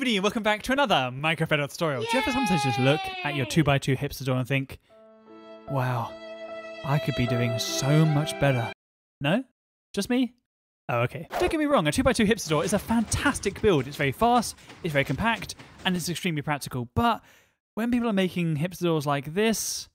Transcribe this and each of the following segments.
everybody, and welcome back to another Minecraft tutorial. Do you ever sometimes just look at your 2x2 hipster door and think, wow, I could be doing so much better? No? Just me? Oh, okay. Don't get me wrong, a 2x2 hipster door is a fantastic build. It's very fast, it's very compact, and it's extremely practical. But when people are making hipster doors like this,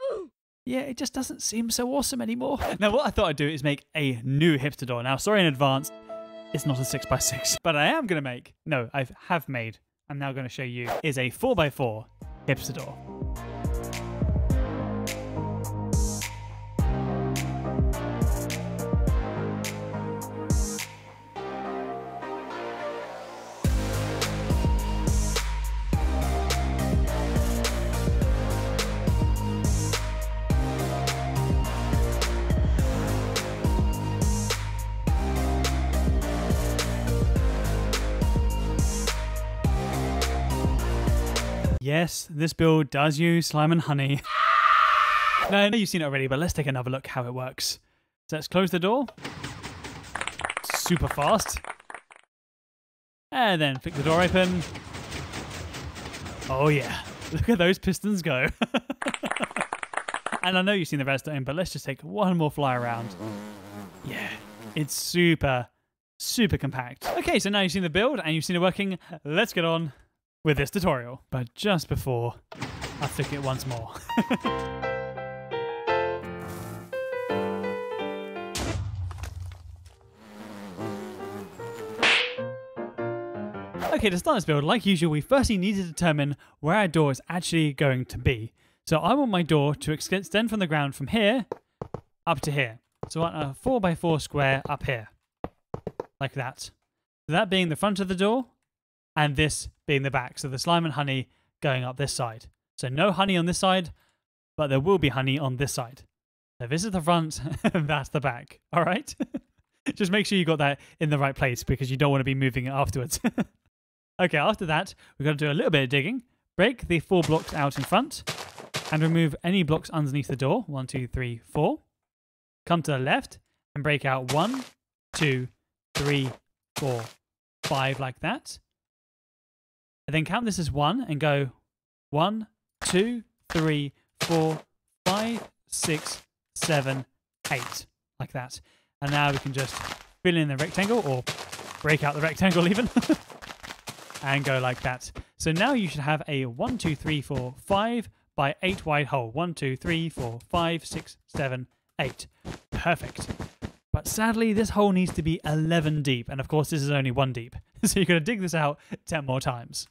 yeah, it just doesn't seem so awesome anymore. Now, what I thought I'd do is make a new hipster door. Now, sorry in advance, it's not a 6x6, but I am going to make, no, I have made, I'm now going to show you, is a 4x4 hipster door. Yes, this build does use slime and honey. now, I know you've seen it already, but let's take another look how it works. So let's close the door. Super fast. And then flick the door open. Oh yeah, look at those pistons go. and I know you've seen the redstone, but let's just take one more fly around. Yeah, it's super, super compact. Okay, so now you've seen the build and you've seen it working. Let's get on with this tutorial. But just before, I flick it once more. Okay, to start this build, like usual, we firstly need to determine where our door is actually going to be. So I want my door to extend from the ground from here up to here. So I want a 4x4 square up here, like that. So that being the front of the door, and this being the back. So the slime and honey going up this side. So no honey on this side, but there will be honey on this side. So this is the front, and that's the back. All right? Just make sure you got that in the right place because you don't want to be moving it afterwards. okay, after that, we've got to do a little bit of digging. Break the four blocks out in front and remove any blocks underneath the door. One, two, three, four. Come to the left and break out one, two, three, four, five like that and then count this as one and go one, two, three, four, five, six, seven, eight, like that. And now we can just fill in the rectangle or break out the rectangle even and go like that. So now you should have a one, two, three, four, five by eight wide hole. One, two, three, four, five, six, seven, eight. Perfect. But sadly, this hole needs to be 11 deep. And of course, this is only one deep. so you're to dig this out 10 more times.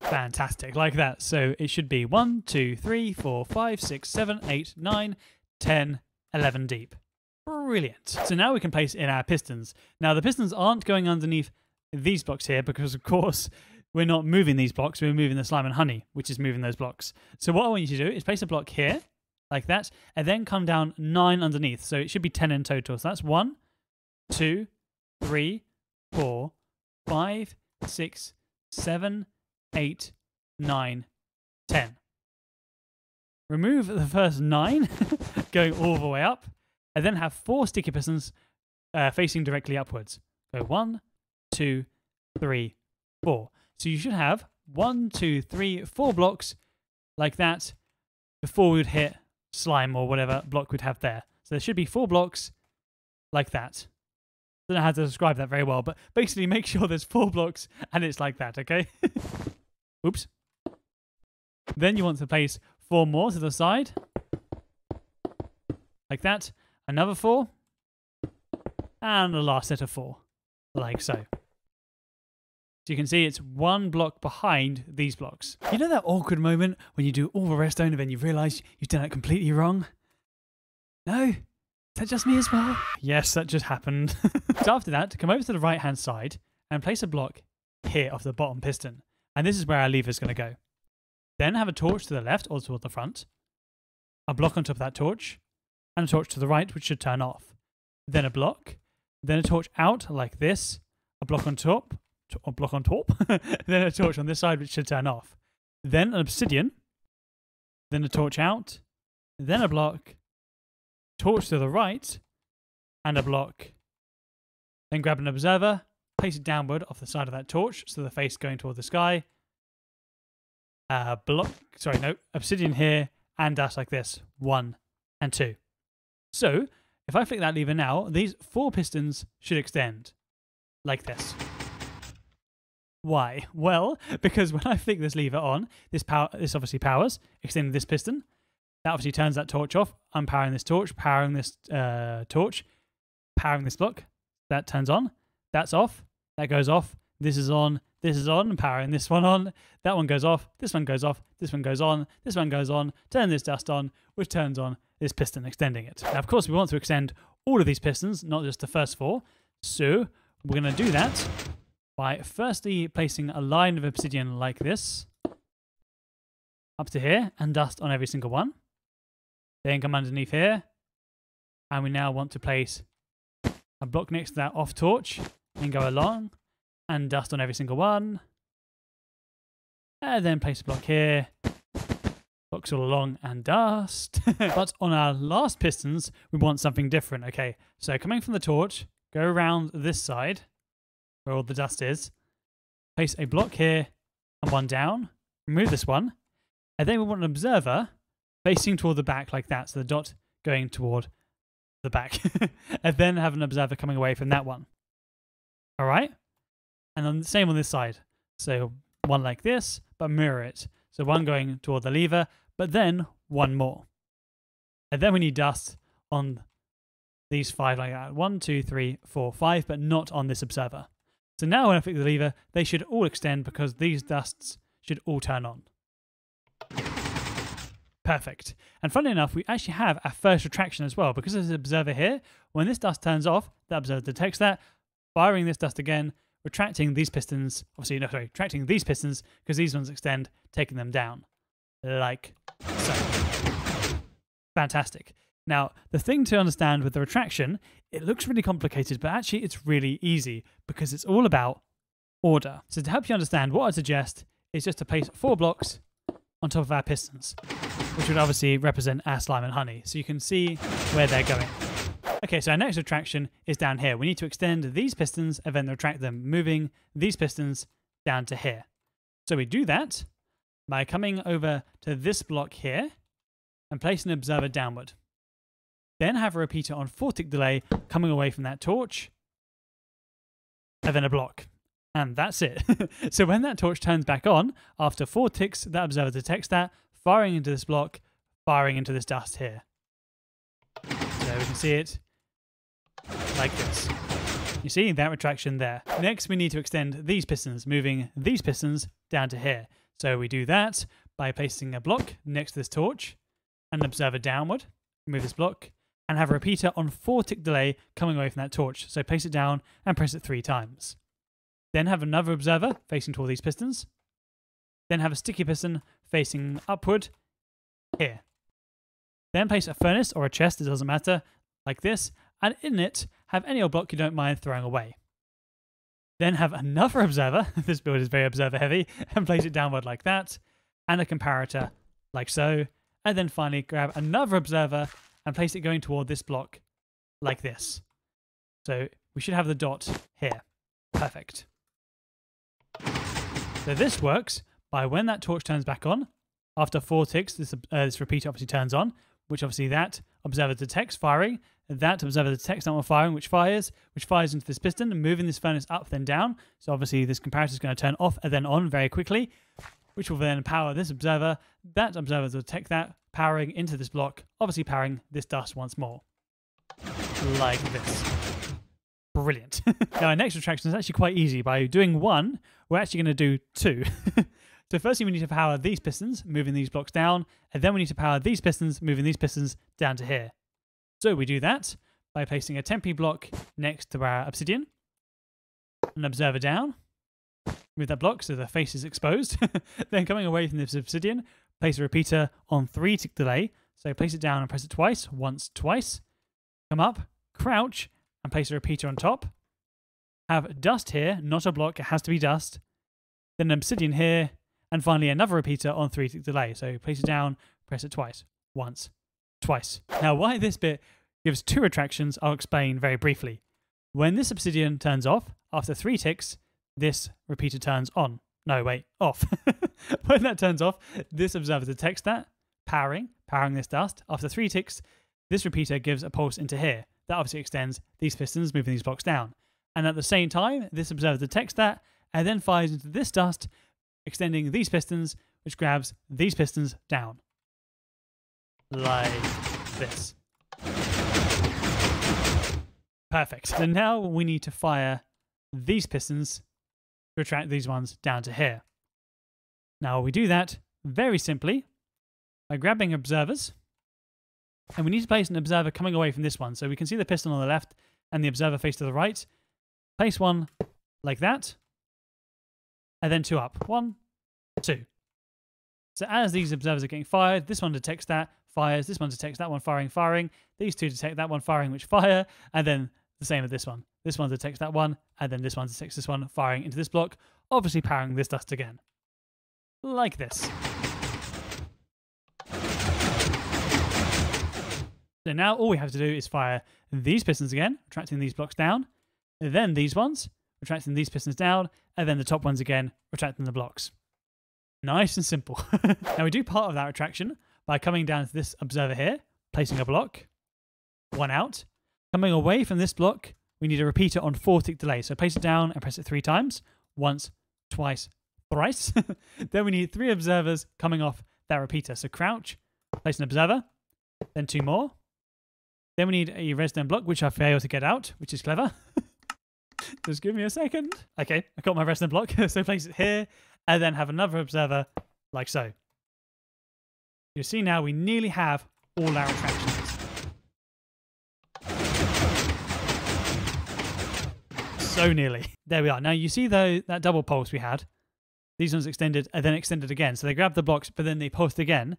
Fantastic, like that. So it should be 1, 2, 3, 4, 5, 6, 7, 8, 9, 10, 11 deep. Brilliant. So now we can place in our pistons. Now the pistons aren't going underneath these blocks here because of course we're not moving these blocks, we're moving the slime and honey, which is moving those blocks. So what I want you to do is place a block here, like that, and then come down 9 underneath. So it should be 10 in total. So that's 1, 2, three, four, five, six, seven, eight, nine, ten. Remove the first nine, going all the way up, and then have four sticky pistons uh, facing directly upwards. Go one, two, three, four. So you should have one, two, three, four blocks like that before we would hit slime or whatever block we'd have there. So there should be four blocks like that I don't know how to describe that very well, but basically make sure there's four blocks and it's like that, okay? Oops. Then you want to place four more to the side. Like that. Another four. And the last set of four. Like so. So you can see it's one block behind these blocks. You know that awkward moment when you do all the redstone and then you realise you've done it completely wrong? No? Is that just me as well? Yes, that just happened. so after that, come over to the right hand side and place a block here off the bottom piston. And this is where our lever is going to go. Then have a torch to the left or toward the front, a block on top of that torch, and a torch to the right, which should turn off. Then a block, then a torch out like this, a block on top, a block on top, then a torch on this side, which should turn off. Then an obsidian, then a torch out, then a block, torch to the right, and a block, Then grab an observer, place it downward off the side of that torch, so the face going toward the sky. Uh, block, sorry, no, obsidian here, and dash like this, one and two. So, if I flick that lever now, these four pistons should extend, like this. Why? Well, because when I flick this lever on, this power, this obviously powers, extending this piston. That obviously turns that torch off. I'm powering this torch, powering this uh, torch, powering this block. That turns on. That's off. That goes off. This is on. This is on. Powering this one on. That one goes off. This one goes off. This one goes on. This one goes on. Turn this dust on, which turns on this piston, extending it. Now, of course, we want to extend all of these pistons, not just the first four. So we're going to do that by firstly placing a line of obsidian like this up to here and dust on every single one. Then come underneath here and we now want to place a block next to that off torch and go along and dust on every single one. And then place a block here, blocks all along and dust. but on our last pistons, we want something different. Okay, so coming from the torch, go around this side where all the dust is, place a block here and one down, remove this one, and then we want an observer facing toward the back like that, so the dot going toward the back, and then have an observer coming away from that one. All right? And then the same on this side. So one like this, but mirror it. So one going toward the lever, but then one more. And then we need dust on these five like that. One, two, three, four, five, but not on this observer. So now when I flick the lever, they should all extend because these dusts should all turn on. Perfect. And funnily enough, we actually have our first retraction as well because there's an observer here. When this dust turns off, the observer detects that, firing this dust again, retracting these pistons, obviously, no, sorry, retracting these pistons because these ones extend, taking them down. Like so. Fantastic. Now, the thing to understand with the retraction, it looks really complicated, but actually it's really easy because it's all about order. So to help you understand, what I suggest is just to place four blocks on top of our pistons which would obviously represent our slime and honey. So you can see where they're going. Okay, so our next retraction is down here. We need to extend these pistons and then retract them, moving these pistons down to here. So we do that by coming over to this block here and place an observer downward. Then have a repeater on 4 tick delay coming away from that torch, and then a block. And that's it. so when that torch turns back on, after 4 ticks, that observer detects that, firing into this block, firing into this dust here. So we can see it like this. You see that retraction there. Next, we need to extend these pistons, moving these pistons down to here. So we do that by placing a block next to this torch, and an observer downward, move this block, and have a repeater on 4 tick delay coming away from that torch. So place it down and press it three times. Then have another observer facing toward these pistons. Then have a sticky piston facing upward here. Then place a furnace or a chest, it doesn't matter, like this, and in it have any old block you don't mind throwing away. Then have another observer, this build is very observer heavy, and place it downward like that, and a comparator like so, and then finally grab another observer and place it going toward this block like this. So we should have the dot here. Perfect. So this works by when that torch turns back on, after four ticks, this, uh, this repeater obviously turns on, which obviously that observer detects firing, that observer detects that one firing, which fires, which fires into this piston, and moving this furnace up then down. So obviously this comparator is going to turn off and then on very quickly, which will then power this observer. That observer will detect that, powering into this block, obviously powering this dust once more. Like this. Brilliant. now our next retraction is actually quite easy. By doing one, we're actually going to do two. So firstly, we need to power these pistons, moving these blocks down, and then we need to power these pistons, moving these pistons down to here. So we do that by placing a temporary block next to our obsidian, an observer down, move that block so the face is exposed, then coming away from this obsidian, place a repeater on 3 tick delay, so place it down and press it twice, once, twice, come up, crouch, and place a repeater on top, have dust here, not a block, it has to be dust, then an obsidian here, and finally, another repeater on 3 tick delay. So place it down, press it twice. Once, twice. Now, why this bit gives two retractions, I'll explain very briefly. When this obsidian turns off, after three ticks, this repeater turns on. No, wait, off. when that turns off, this observer detects that, powering, powering this dust. After three ticks, this repeater gives a pulse into here. That obviously extends these pistons, moving these blocks down. And at the same time, this observer detects that and then fires into this dust, extending these pistons, which grabs these pistons down. Like this. Perfect. So now we need to fire these pistons to retract these ones down to here. Now we do that very simply by grabbing observers. And we need to place an observer coming away from this one. So we can see the piston on the left and the observer face to the right. Place one like that. And then two up. One, two. So as these observers are getting fired, this one detects that, fires, this one detects that one firing, firing. These two detect that one firing, which fire, and then the same with this one. This one detects that one, and then this one detects this one, firing into this block, obviously powering this dust again. Like this. So now all we have to do is fire these pistons again, retracting these blocks down, then these ones, retracting these pistons down, and then the top ones again, retracting the blocks. Nice and simple. now we do part of that retraction by coming down to this observer here, placing a block, one out. Coming away from this block, we need a repeater on four tick delay. So place it down and press it three times, once, twice, thrice. then we need three observers coming off that repeater. So crouch, place an observer, then two more. Then we need a redstone block, which I failed to get out, which is clever. Just give me a second. Okay, I got my redstone block. so place it here, and then have another observer like so. You see now we nearly have all our retractions. So nearly. There we are. Now you see though that double pulse we had. These ones extended and then extended again. So they grab the blocks, but then they pulsed again.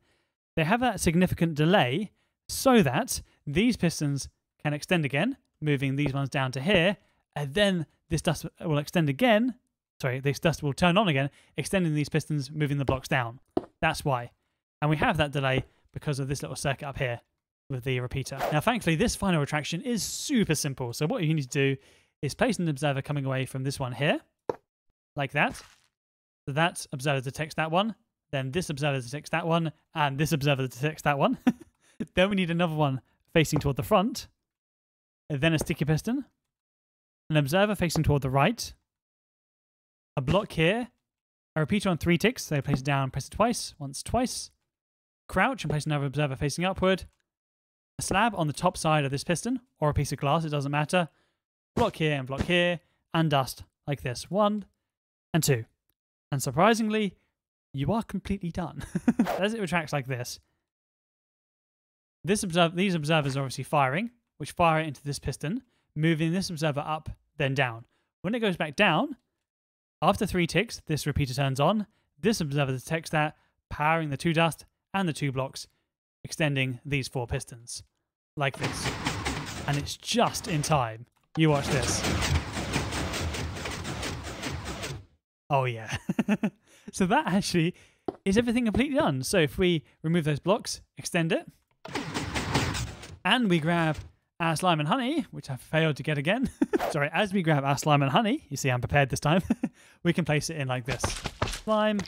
They have that significant delay so that these pistons can extend again, moving these ones down to here, and then this dust will extend again, sorry, this dust will turn on again, extending these pistons, moving the blocks down. That's why. And we have that delay because of this little circuit up here with the repeater. Now, thankfully, this final retraction is super simple. So what you need to do is place an observer coming away from this one here, like that. So that observer detects that one, then this observer detects that one, and this observer detects that one. then we need another one facing toward the front, then a sticky piston, an observer facing toward the right, a block here, a repeater on three ticks, so place it down, press it twice, once, twice, crouch and place another observer facing upward, a slab on the top side of this piston, or a piece of glass, it doesn't matter, block here and block here, and dust like this, one and two. And surprisingly, you are completely done. As it retracts like this, this observe these observers are obviously firing, which fire into this piston, moving this observer up, then down. When it goes back down, after three ticks, this repeater turns on. This observer detects that, powering the two dust and the two blocks, extending these four pistons. Like this. And it's just in time. You watch this. Oh yeah. so that actually is everything completely done. So if we remove those blocks, extend it, and we grab our slime and honey, which I failed to get again. Sorry, as we grab our slime and honey, you see I'm prepared this time, we can place it in like this. Slime,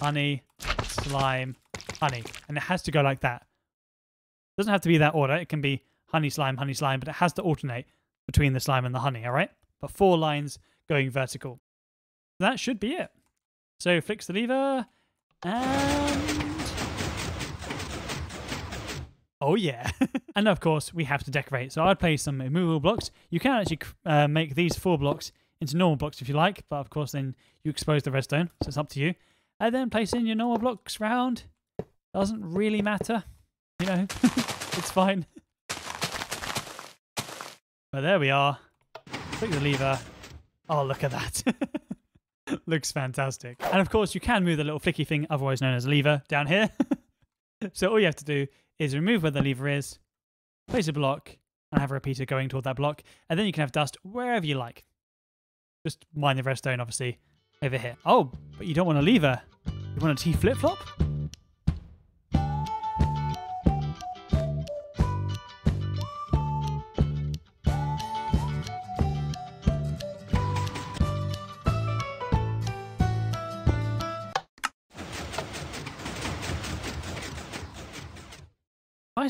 honey, slime, honey. And it has to go like that. It doesn't have to be that order. It can be honey, slime, honey, slime, but it has to alternate between the slime and the honey, all right? But four lines going vertical. That should be it. So fix the lever and Oh yeah. and of course, we have to decorate. So I'd place some immovable blocks. You can actually uh, make these four blocks into normal blocks if you like, but of course then you expose the redstone, so it's up to you. And then place in your normal blocks round. Doesn't really matter. You know, it's fine. But there we are. Click the lever. Oh, look at that. Looks fantastic. And of course, you can move the little flicky thing, otherwise known as a lever, down here. so all you have to do is remove where the lever is, place a block, and have a repeater going toward that block, and then you can have dust wherever you like. Just mind the redstone, obviously, over here. Oh, but you don't want a lever. You want a T flip-flop?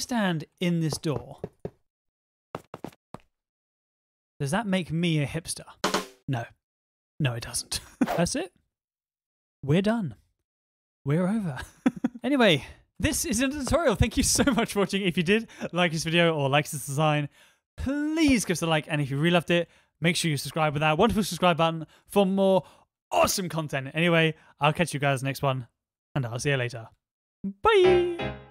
Stand in this door, does that make me a hipster? No. No, it doesn't. That's it. We're done. We're over. anyway, this is a tutorial. Thank you so much for watching. If you did like this video or like this design, please give us a like. And if you really loved it, make sure you subscribe with that wonderful subscribe button for more awesome content. Anyway, I'll catch you guys next one, and I'll see you later. Bye!